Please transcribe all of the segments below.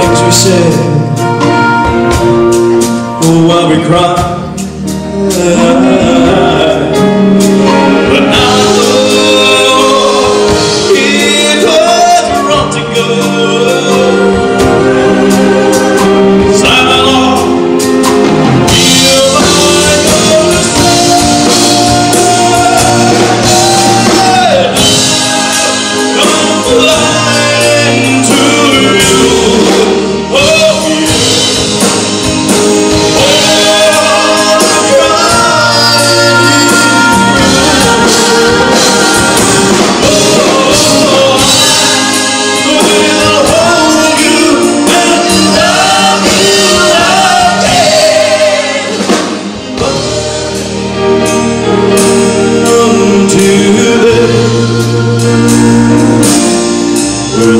things we said. Oh, while we cry?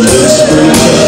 this